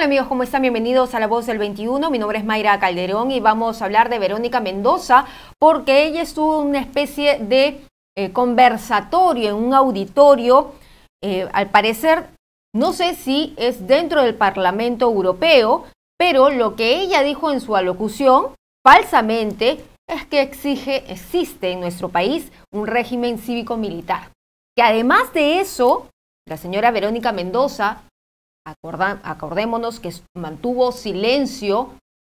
Hola amigos, ¿cómo están? Bienvenidos a La Voz del 21. Mi nombre es Mayra Calderón y vamos a hablar de Verónica Mendoza porque ella estuvo en una especie de eh, conversatorio en un auditorio, eh, al parecer, no sé si es dentro del Parlamento Europeo, pero lo que ella dijo en su alocución, falsamente, es que exige, existe en nuestro país un régimen cívico-militar. Que además de eso, la señora Verónica Mendoza acordémonos que mantuvo silencio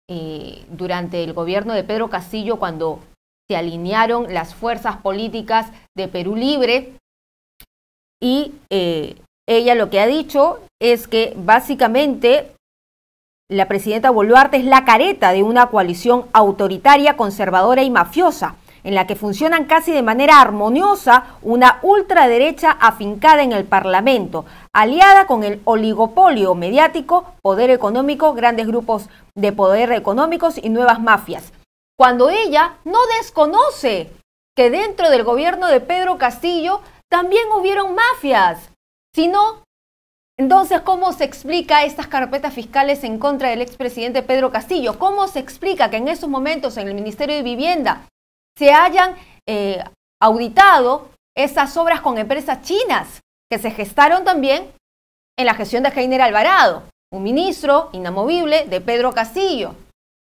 eh, durante el gobierno de Pedro Castillo cuando se alinearon las fuerzas políticas de Perú Libre. Y eh, ella lo que ha dicho es que básicamente la presidenta Boluarte es la careta de una coalición autoritaria, conservadora y mafiosa en la que funcionan casi de manera armoniosa una ultraderecha afincada en el Parlamento, aliada con el oligopolio mediático, poder económico, grandes grupos de poder económicos y nuevas mafias. Cuando ella no desconoce que dentro del gobierno de Pedro Castillo también hubieron mafias, sino entonces, ¿cómo se explica estas carpetas fiscales en contra del expresidente Pedro Castillo? ¿Cómo se explica que en esos momentos en el Ministerio de Vivienda se hayan eh, auditado esas obras con empresas chinas que se gestaron también en la gestión de Heiner Alvarado, un ministro inamovible de Pedro Castillo.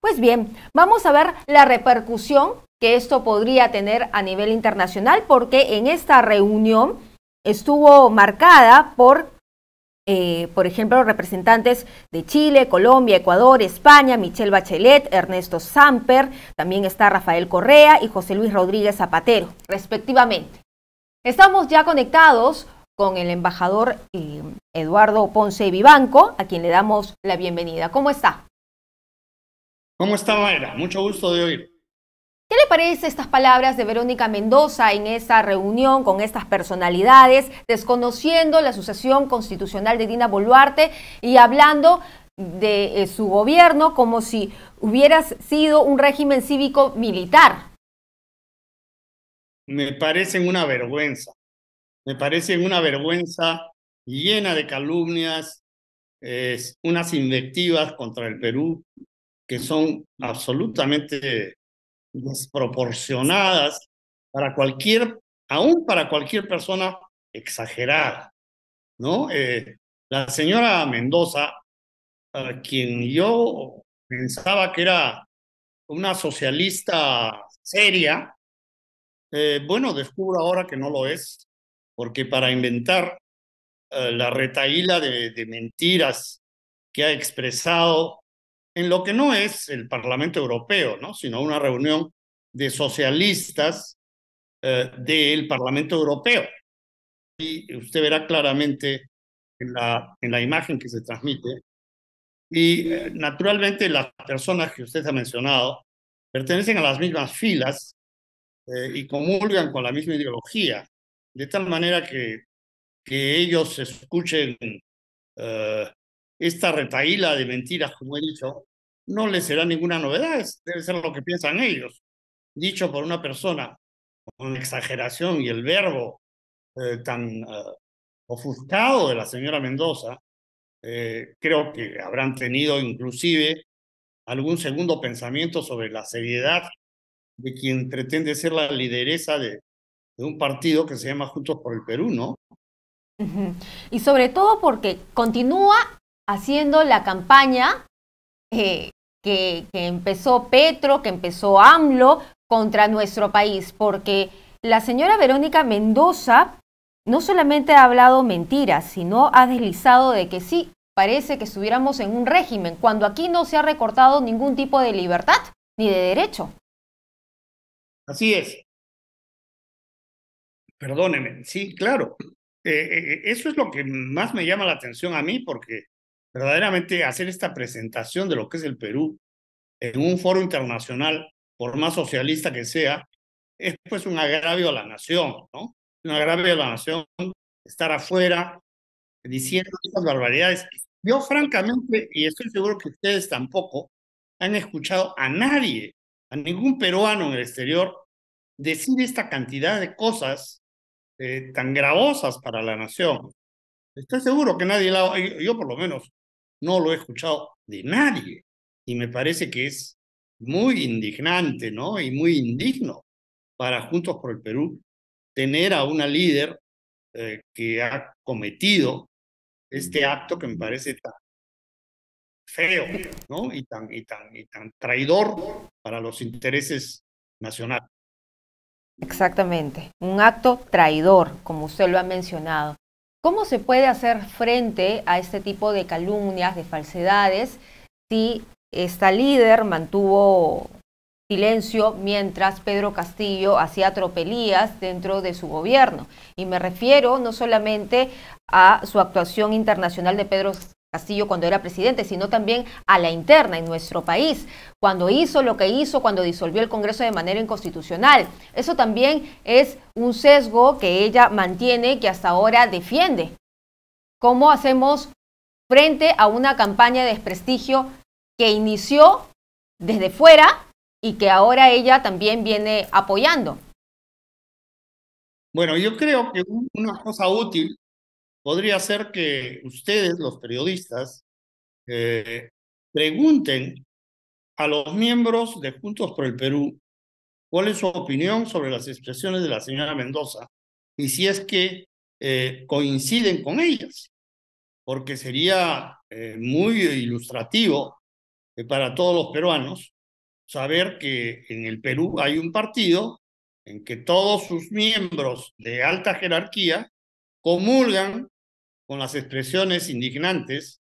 Pues bien, vamos a ver la repercusión que esto podría tener a nivel internacional, porque en esta reunión estuvo marcada por eh, por ejemplo, representantes de Chile, Colombia, Ecuador, España, Michelle Bachelet, Ernesto Samper, también está Rafael Correa y José Luis Rodríguez Zapatero, respectivamente. Estamos ya conectados con el embajador eh, Eduardo Ponce Vivanco, a quien le damos la bienvenida. ¿Cómo está? ¿Cómo está, Mayra? Mucho gusto de oír. ¿Qué le parece estas palabras de Verónica Mendoza en esa reunión con estas personalidades, desconociendo la sucesión constitucional de Dina Boluarte y hablando de eh, su gobierno como si hubiera sido un régimen cívico militar? Me parecen una vergüenza. Me parecen una vergüenza llena de calumnias, unas invectivas contra el Perú que son absolutamente desproporcionadas para cualquier, aún para cualquier persona exagerada, ¿no? Eh, la señora Mendoza, a quien yo pensaba que era una socialista seria, eh, bueno, descubro ahora que no lo es, porque para inventar eh, la retaíla de, de mentiras que ha expresado en lo que no es el Parlamento Europeo, ¿no? sino una reunión de socialistas eh, del Parlamento Europeo. Y usted verá claramente en la, en la imagen que se transmite. Y eh, naturalmente las personas que usted ha mencionado pertenecen a las mismas filas eh, y comulgan con la misma ideología, de tal manera que, que ellos escuchen esta retaíla de mentiras, como he dicho, no les será ninguna novedad, debe ser lo que piensan ellos. Dicho por una persona con exageración y el verbo eh, tan eh, ofuscado de la señora Mendoza, eh, creo que habrán tenido inclusive algún segundo pensamiento sobre la seriedad de quien pretende ser la lideresa de, de un partido que se llama Juntos por el Perú, ¿no? Y sobre todo porque continúa haciendo la campaña eh, que, empezó Petro, que empezó AMLO contra nuestro país, porque la señora Verónica Mendoza no solamente ha hablado mentiras, sino ha deslizado de que sí, parece que estuviéramos en un régimen, cuando aquí no se ha recortado ningún tipo de libertad ni de derecho. Así es. Perdóneme, sí, claro. Eh, eh, eso es lo que más me llama la atención a mí, porque verdaderamente hacer esta presentación de lo que es el Perú en un foro internacional, por más socialista que sea, es pues un agravio a la nación, ¿no? Un agravio a la nación estar afuera diciendo estas barbaridades. Yo francamente, y estoy seguro que ustedes tampoco, han escuchado a nadie, a ningún peruano en el exterior, decir esta cantidad de cosas eh, tan gravosas para la nación. Estoy seguro que nadie, la, yo por lo menos, no lo he escuchado de nadie. Y me parece que es muy indignante, ¿no? Y muy indigno para Juntos por el Perú tener a una líder eh, que ha cometido este acto que me parece tan feo, ¿no? Y tan, y tan, y tan traidor para los intereses nacionales. Exactamente, un acto traidor, como usted lo ha mencionado. ¿Cómo se puede hacer frente a este tipo de calumnias, de falsedades, si esta líder mantuvo silencio mientras Pedro Castillo hacía tropelías dentro de su gobierno? Y me refiero no solamente a su actuación internacional de Pedro Castillo cuando era presidente, sino también a la interna en nuestro país, cuando hizo lo que hizo, cuando disolvió el Congreso de manera inconstitucional. Eso también es un sesgo que ella mantiene, que hasta ahora defiende. ¿Cómo hacemos frente a una campaña de desprestigio que inició desde fuera y que ahora ella también viene apoyando? Bueno, yo creo que una cosa útil podría ser que ustedes, los periodistas, eh, pregunten a los miembros de Juntos por el Perú cuál es su opinión sobre las expresiones de la señora Mendoza y si es que eh, coinciden con ellas, porque sería eh, muy ilustrativo para todos los peruanos saber que en el Perú hay un partido en que todos sus miembros de alta jerarquía comulgan con las expresiones indignantes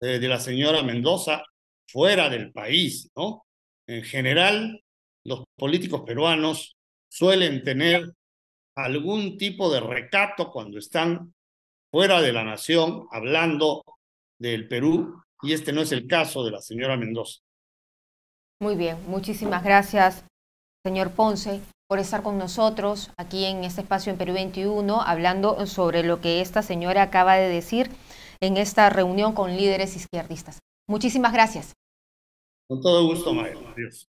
eh, de la señora Mendoza fuera del país, ¿no? En general, los políticos peruanos suelen tener algún tipo de recato cuando están fuera de la nación hablando del Perú y este no es el caso de la señora Mendoza. Muy bien, muchísimas gracias, señor Ponce por estar con nosotros aquí en este espacio en Perú 21, hablando sobre lo que esta señora acaba de decir en esta reunión con líderes izquierdistas. Muchísimas gracias. Con todo gusto, Mario. Adiós.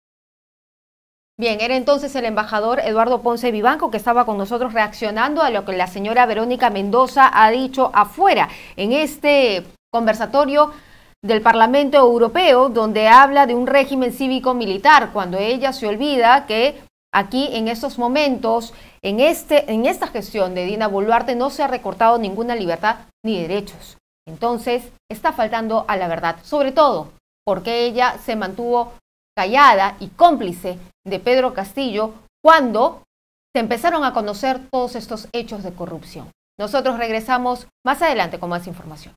Bien, era entonces el embajador Eduardo Ponce Vivanco que estaba con nosotros reaccionando a lo que la señora Verónica Mendoza ha dicho afuera en este conversatorio del Parlamento Europeo, donde habla de un régimen cívico-militar, cuando ella se olvida que Aquí en estos momentos, en, este, en esta gestión de Dina Boluarte no se ha recortado ninguna libertad ni derechos. Entonces, está faltando a la verdad, sobre todo porque ella se mantuvo callada y cómplice de Pedro Castillo cuando se empezaron a conocer todos estos hechos de corrupción. Nosotros regresamos más adelante con más información.